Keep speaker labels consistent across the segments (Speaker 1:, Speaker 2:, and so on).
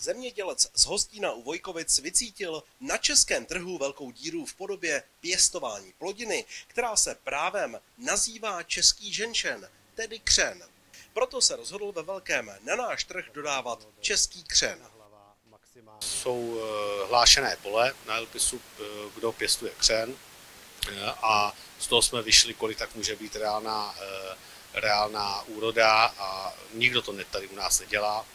Speaker 1: Zemědělec z Hostína u Vojkovic vycítil na českém trhu velkou díru v podobě pěstování plodiny, která se právem nazývá český ženšen, tedy křen. Proto se rozhodl ve velkém na náš trh dodávat český křen.
Speaker 2: Jsou eh, hlášené pole na Elpisu, eh, kdo pěstuje křen eh, a z toho jsme vyšli, kolik tak může být reálná, reálná úroda a nikdo to tady u nás nedělá.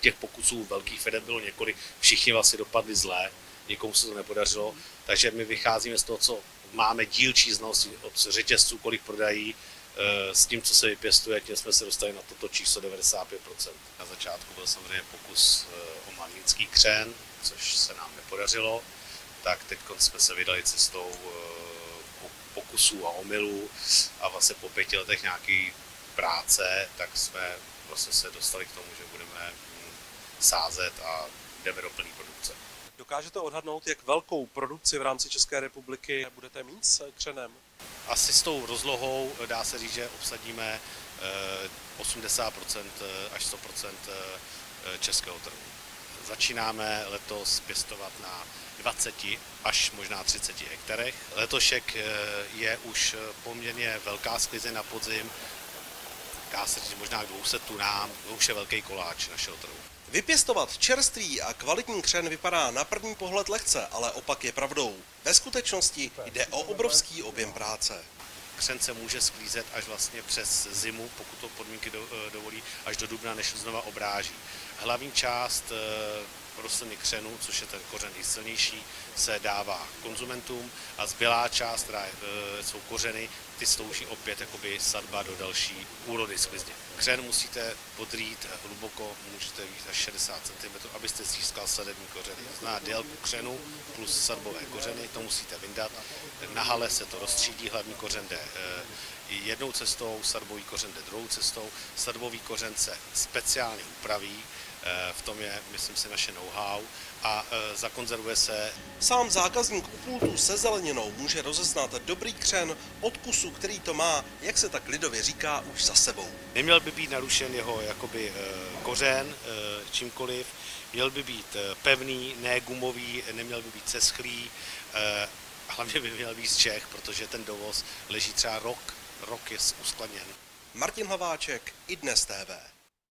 Speaker 2: Těch pokusů velkých firm bylo několik, všichni vlastně dopadli zlé, nikomu se to nepodařilo, takže my vycházíme z toho, co máme dílčí znalosti od řetězců, kolik prodají, s tím, co se vypěstuje, tím jsme se dostali na toto číslo 95%. Na začátku byl samozřejmě pokus o magnický křen, což se nám nepodařilo, tak teď jsme se vydali cestou pokusů a omylů. A vlastně po pěti letech nějaký práce, tak jsme vlastně se dostali k tomu, že budeme sázet a jdeme do plný produkce.
Speaker 1: Dokážete odhadnout, jak velkou produkci v rámci České republiky budete mít s křenem?
Speaker 2: Asi s tou rozlohou dá se říct, že obsadíme 80% eh, eh, až 100% eh, českého trhu. Začínáme letos pěstovat na 20 až možná 30 hektarech. Letošek je už poměrně velká sklizeň na podzim, dá se říct možná k 200 tunám, to už je velký koláč našeho trhu.
Speaker 1: Vypěstovat čerstvý a kvalitní křen vypadá na první pohled lehce, ale opak je pravdou. Ve skutečnosti jde o obrovský objem práce.
Speaker 2: Křen se může sklízet až vlastně přes zimu, pokud to podmínky eh, dovolí, až do dubna, než znova obráží. Hlavní část eh, rostliny křenu, což je ten kořen nejsilnější, se dává konzumentům a zbylá část, která eh, jsou kořeny, ty slouží opět jakoby sadba do další úrody sklizně. Křen musíte podrít hluboko, můžete být až 60 cm, abyste získal sadební kořeny. Zná délku křenu plus sadbové kořeny, to musíte vyndat. Na hale se to rozstřídí, hlavní kořen jde eh, jednou cestou, sadbový kořen jde druhou cestou. Sadbový kořen se speciálně upraví, v tom je, myslím si, naše know-how a eh, zakonzervuje se.
Speaker 1: Sám zákazník u pultu se zeleninou může rozeznat dobrý křen od kusu, který to má, jak se tak lidově říká, už za sebou.
Speaker 2: Neměl by být narušen jeho jakoby kořen čímkoliv, měl by být pevný, ne gumový, neměl by být ceschlý, hlavně by měl být z Čech, protože ten dovoz leží třeba rok, rok je uskladněn.
Speaker 1: Martin Hlaváček, i dnes TV.